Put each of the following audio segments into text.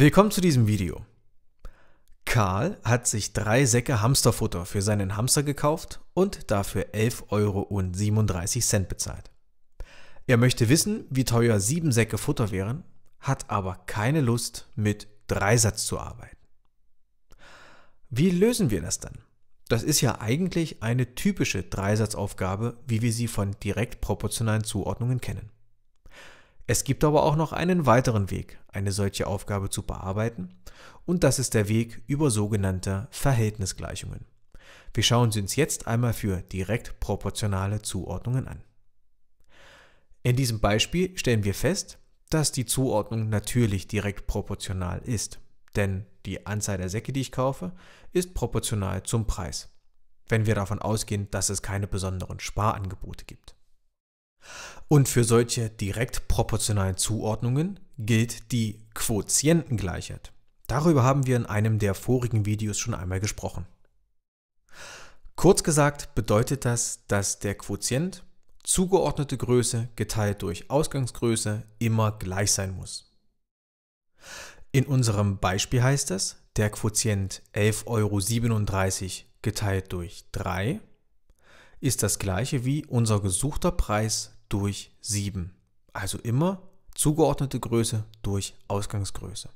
Willkommen zu diesem Video. Karl hat sich drei Säcke Hamsterfutter für seinen Hamster gekauft und dafür 11,37 Euro bezahlt. Er möchte wissen, wie teuer sieben Säcke Futter wären, hat aber keine Lust, mit Dreisatz zu arbeiten. Wie lösen wir das dann? Das ist ja eigentlich eine typische Dreisatzaufgabe, wie wir sie von direkt proportionalen Zuordnungen kennen. Es gibt aber auch noch einen weiteren Weg, eine solche Aufgabe zu bearbeiten, und das ist der Weg über sogenannte Verhältnisgleichungen. Wir schauen sie uns jetzt einmal für direkt proportionale Zuordnungen an. In diesem Beispiel stellen wir fest, dass die Zuordnung natürlich direkt proportional ist, denn die Anzahl der Säcke, die ich kaufe, ist proportional zum Preis, wenn wir davon ausgehen, dass es keine besonderen Sparangebote gibt. Und für solche direkt proportionalen Zuordnungen gilt die Quotientengleichheit. Darüber haben wir in einem der vorigen Videos schon einmal gesprochen. Kurz gesagt bedeutet das, dass der Quotient zugeordnete Größe geteilt durch Ausgangsgröße immer gleich sein muss. In unserem Beispiel heißt es, der Quotient 11,37 Euro geteilt durch 3 ist das gleiche wie unser gesuchter Preis durch 7. Also immer zugeordnete Größe durch Ausgangsgröße.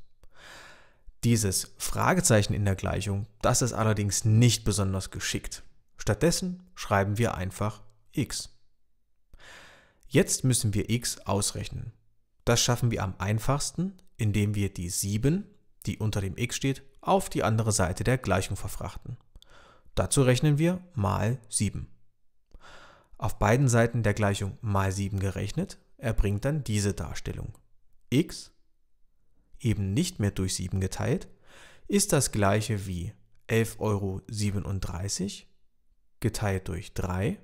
Dieses Fragezeichen in der Gleichung, das ist allerdings nicht besonders geschickt. Stattdessen schreiben wir einfach x. Jetzt müssen wir x ausrechnen. Das schaffen wir am einfachsten, indem wir die 7, die unter dem x steht, auf die andere Seite der Gleichung verfrachten. Dazu rechnen wir mal 7 auf beiden Seiten der Gleichung mal 7 gerechnet, erbringt dann diese Darstellung. x, eben nicht mehr durch 7 geteilt, ist das gleiche wie 11,37 Euro geteilt durch 3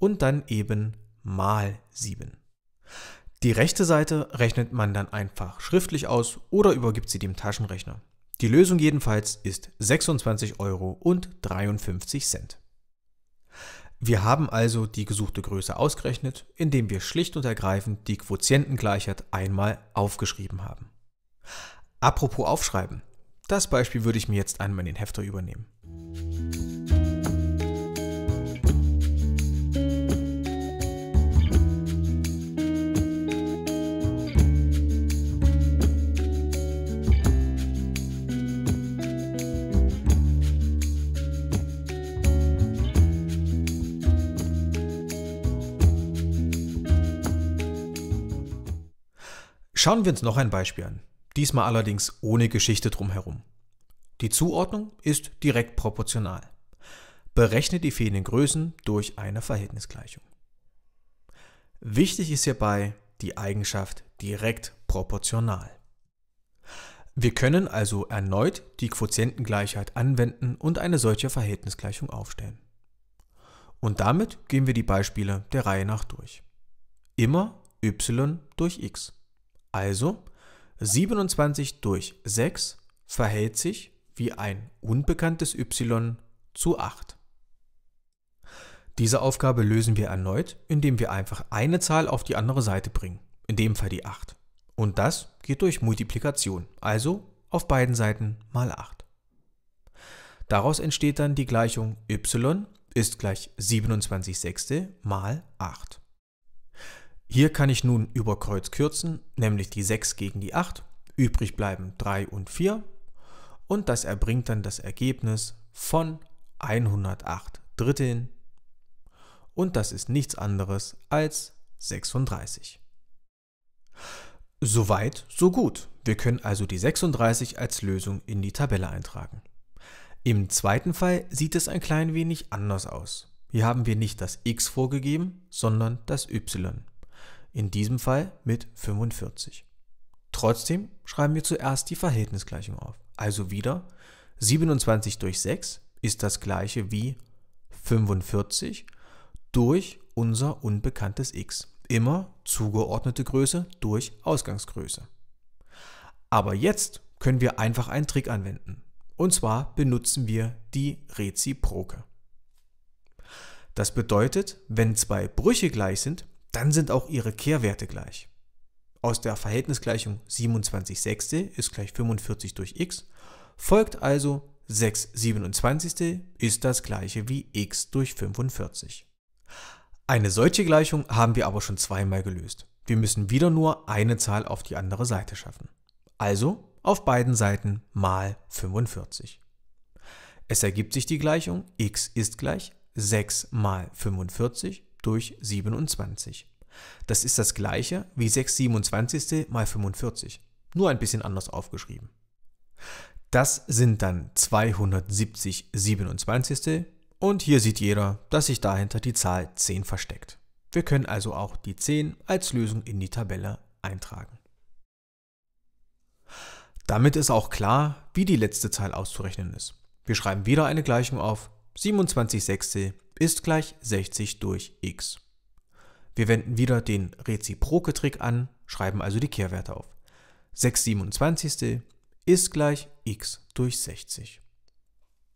und dann eben mal 7. Die rechte Seite rechnet man dann einfach schriftlich aus oder übergibt sie dem Taschenrechner. Die Lösung jedenfalls ist 26,53 Euro. Wir haben also die gesuchte Größe ausgerechnet, indem wir schlicht und ergreifend die Quotientengleichheit einmal aufgeschrieben haben. Apropos aufschreiben. Das Beispiel würde ich mir jetzt einmal in den Hefter übernehmen. Schauen wir uns noch ein Beispiel an, diesmal allerdings ohne Geschichte drumherum. Die Zuordnung ist direkt proportional. Berechne die fehlenden Größen durch eine Verhältnisgleichung. Wichtig ist hierbei die Eigenschaft direkt proportional. Wir können also erneut die Quotientengleichheit anwenden und eine solche Verhältnisgleichung aufstellen. Und damit gehen wir die Beispiele der Reihe nach durch. Immer y durch x. Also 27 durch 6 verhält sich wie ein unbekanntes y zu 8. Diese Aufgabe lösen wir erneut, indem wir einfach eine Zahl auf die andere Seite bringen, in dem Fall die 8. Und das geht durch Multiplikation, also auf beiden Seiten mal 8. Daraus entsteht dann die Gleichung y ist gleich 27 Sechste mal 8. Hier kann ich nun über Kreuz kürzen, nämlich die 6 gegen die 8. Übrig bleiben 3 und 4. Und das erbringt dann das Ergebnis von 108 Dritteln. Und das ist nichts anderes als 36. Soweit, so gut. Wir können also die 36 als Lösung in die Tabelle eintragen. Im zweiten Fall sieht es ein klein wenig anders aus. Hier haben wir nicht das x vorgegeben, sondern das y in diesem Fall mit 45. Trotzdem schreiben wir zuerst die Verhältnisgleichung auf. Also wieder 27 durch 6 ist das gleiche wie 45 durch unser unbekanntes x. Immer zugeordnete Größe durch Ausgangsgröße. Aber jetzt können wir einfach einen Trick anwenden. Und zwar benutzen wir die Reziproke. Das bedeutet, wenn zwei Brüche gleich sind, dann sind auch ihre Kehrwerte gleich. aus der Verhältnisgleichung 27 Sechste ist gleich 45 durch x, folgt also 6 27 ist das gleiche wie x durch 45. Eine solche Gleichung haben wir aber schon zweimal gelöst. Wir müssen wieder nur eine Zahl auf die andere Seite schaffen. Also auf beiden Seiten mal 45. Es ergibt sich die Gleichung x ist gleich 6 mal 45 durch 27. Das ist das gleiche wie 6 27 mal 45, nur ein bisschen anders aufgeschrieben. Das sind dann 270 27 und hier sieht jeder, dass sich dahinter die Zahl 10 versteckt. Wir können also auch die 10 als Lösung in die Tabelle eintragen. Damit ist auch klar, wie die letzte Zahl auszurechnen ist. Wir schreiben wieder eine Gleichung auf. 27 Sechstel ist gleich 60 durch x. Wir wenden wieder den Reziproke-Trick an, schreiben also die Kehrwerte auf. 6 27 ist gleich x durch 60.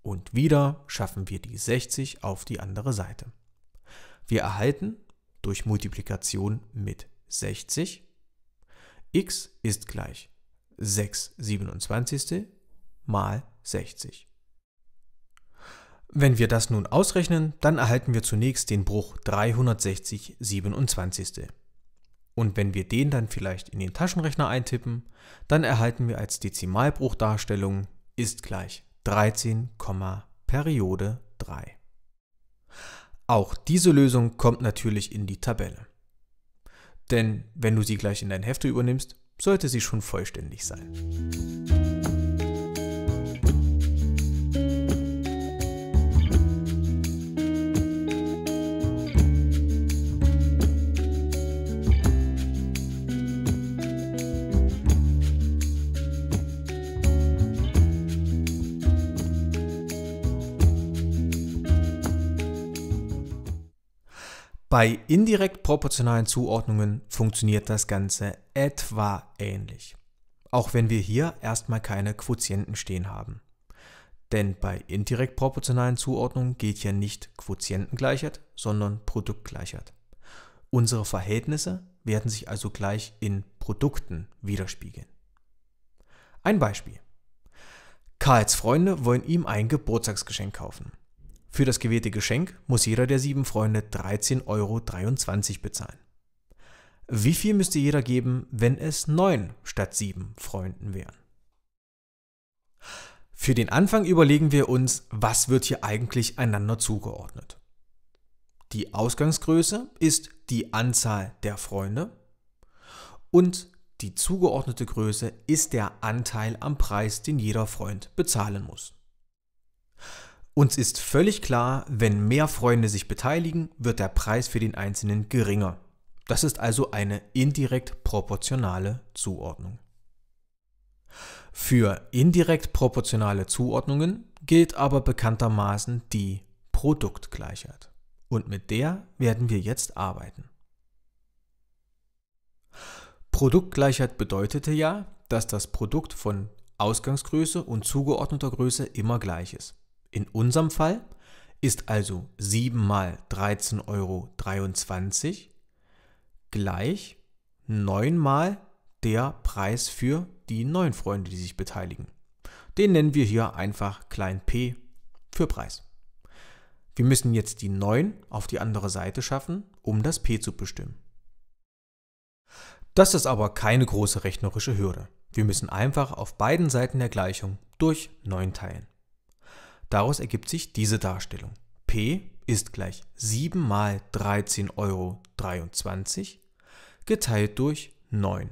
Und wieder schaffen wir die 60 auf die andere Seite. Wir erhalten durch Multiplikation mit 60 x ist gleich 6 27 mal 60. Wenn wir das nun ausrechnen, dann erhalten wir zunächst den Bruch 360 27. Und wenn wir den dann vielleicht in den Taschenrechner eintippen, dann erhalten wir als Dezimalbruchdarstellung ist gleich 13, Periode 3. Auch diese Lösung kommt natürlich in die Tabelle. Denn wenn du sie gleich in dein Hefte übernimmst, sollte sie schon vollständig sein. Bei indirekt proportionalen Zuordnungen funktioniert das Ganze etwa ähnlich. Auch wenn wir hier erstmal keine Quotienten stehen haben. Denn bei indirekt proportionalen Zuordnungen geht hier nicht Quotientengleichheit, sondern Produktgleichheit. Unsere Verhältnisse werden sich also gleich in Produkten widerspiegeln. Ein Beispiel. Karls Freunde wollen ihm ein Geburtstagsgeschenk kaufen. Für das gewählte Geschenk muss jeder der sieben Freunde 13,23 Euro bezahlen. Wie viel müsste jeder geben, wenn es neun statt sieben Freunden wären? Für den Anfang überlegen wir uns, was wird hier eigentlich einander zugeordnet. Die Ausgangsgröße ist die Anzahl der Freunde und die zugeordnete Größe ist der Anteil am Preis, den jeder Freund bezahlen muss. Uns ist völlig klar, wenn mehr Freunde sich beteiligen, wird der Preis für den Einzelnen geringer. Das ist also eine indirekt proportionale Zuordnung. Für indirekt proportionale Zuordnungen gilt aber bekanntermaßen die Produktgleichheit. Und mit der werden wir jetzt arbeiten. Produktgleichheit bedeutete ja, dass das Produkt von Ausgangsgröße und zugeordneter Größe immer gleich ist. In unserem Fall ist also 7 mal 13,23 Euro gleich 9 mal der Preis für die neuen Freunde, die sich beteiligen. Den nennen wir hier einfach klein p für Preis. Wir müssen jetzt die 9 auf die andere Seite schaffen, um das p zu bestimmen. Das ist aber keine große rechnerische Hürde. Wir müssen einfach auf beiden Seiten der Gleichung durch 9 teilen. Daraus ergibt sich diese Darstellung. P ist gleich 7 mal 13,23 Euro geteilt durch 9.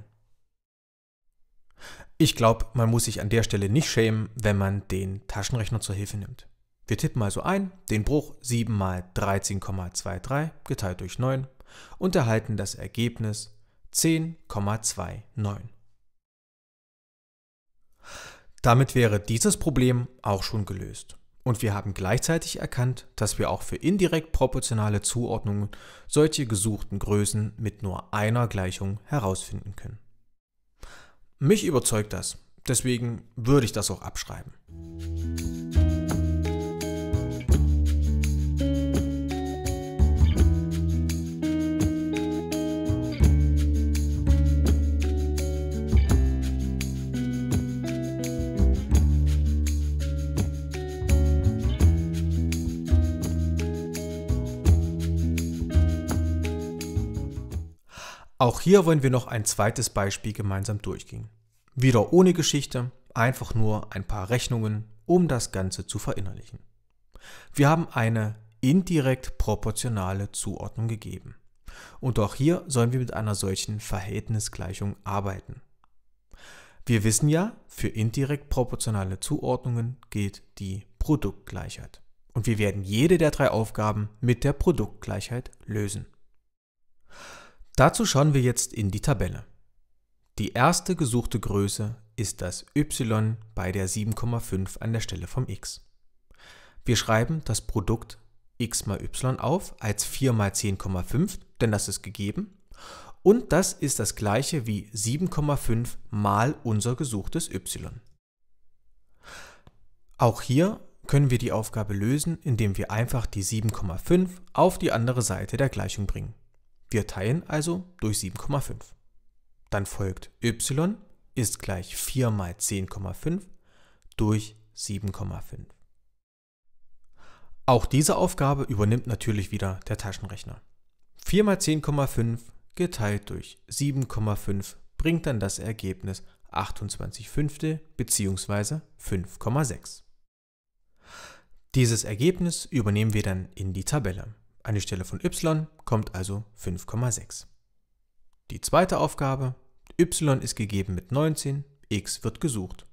Ich glaube, man muss sich an der Stelle nicht schämen, wenn man den Taschenrechner zur Hilfe nimmt. Wir tippen also ein den Bruch 7 mal 13,23 geteilt durch 9 und erhalten das Ergebnis 10,29. Damit wäre dieses Problem auch schon gelöst. Und wir haben gleichzeitig erkannt, dass wir auch für indirekt proportionale Zuordnungen solche gesuchten Größen mit nur einer Gleichung herausfinden können. Mich überzeugt das, deswegen würde ich das auch abschreiben. Auch hier wollen wir noch ein zweites Beispiel gemeinsam durchgehen. Wieder ohne Geschichte, einfach nur ein paar Rechnungen, um das Ganze zu verinnerlichen. Wir haben eine indirekt proportionale Zuordnung gegeben. Und auch hier sollen wir mit einer solchen Verhältnisgleichung arbeiten. Wir wissen ja, für indirekt proportionale Zuordnungen gilt die Produktgleichheit. Und wir werden jede der drei Aufgaben mit der Produktgleichheit lösen. Dazu schauen wir jetzt in die Tabelle. Die erste gesuchte Größe ist das y bei der 7,5 an der Stelle vom x. Wir schreiben das Produkt x mal y auf als 4 mal 10,5, denn das ist gegeben. Und das ist das gleiche wie 7,5 mal unser gesuchtes y. Auch hier können wir die Aufgabe lösen, indem wir einfach die 7,5 auf die andere Seite der Gleichung bringen. Wir teilen also durch 7,5. Dann folgt y ist gleich 4 mal 10,5 durch 7,5. Auch diese Aufgabe übernimmt natürlich wieder der Taschenrechner. 4 mal 10,5 geteilt durch 7,5 bringt dann das Ergebnis 28 Fünftel bzw. 5,6. Dieses Ergebnis übernehmen wir dann in die Tabelle. Eine Stelle von y kommt also 5,6. Die zweite Aufgabe, y ist gegeben mit 19, x wird gesucht.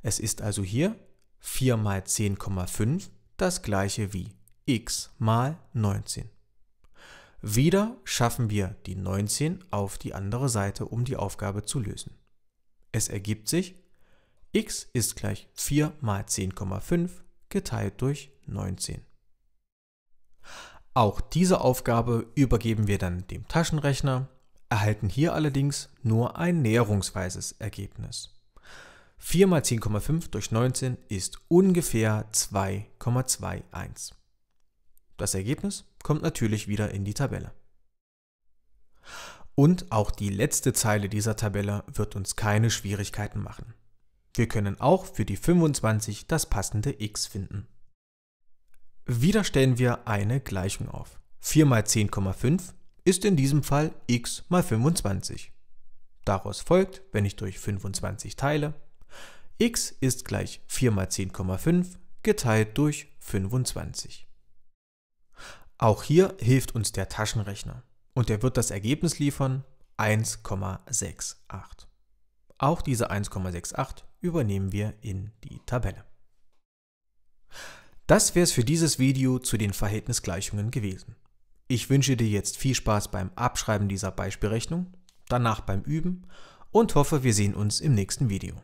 Es ist also hier 4 mal 10,5 das gleiche wie x mal 19. Wieder schaffen wir die 19 auf die andere Seite, um die Aufgabe zu lösen. Es ergibt sich, x ist gleich 4 mal 10,5 geteilt durch 19. Auch diese Aufgabe übergeben wir dann dem Taschenrechner, erhalten hier allerdings nur ein näherungsweises Ergebnis. 4 mal 10,5 durch 19 ist ungefähr 2,21. Das Ergebnis kommt natürlich wieder in die Tabelle. Und auch die letzte Zeile dieser Tabelle wird uns keine Schwierigkeiten machen. Wir können auch für die 25 das passende x finden. Wieder stellen wir eine Gleichung auf. 4 mal 10,5 ist in diesem Fall x mal 25. Daraus folgt, wenn ich durch 25 teile, x ist gleich 4 mal 10,5 geteilt durch 25. Auch hier hilft uns der Taschenrechner und er wird das Ergebnis liefern 1,68. Auch diese 1,68 übernehmen wir in die Tabelle. Das wäre es für dieses Video zu den Verhältnisgleichungen gewesen. Ich wünsche dir jetzt viel Spaß beim Abschreiben dieser Beispielrechnung, danach beim Üben und hoffe, wir sehen uns im nächsten Video.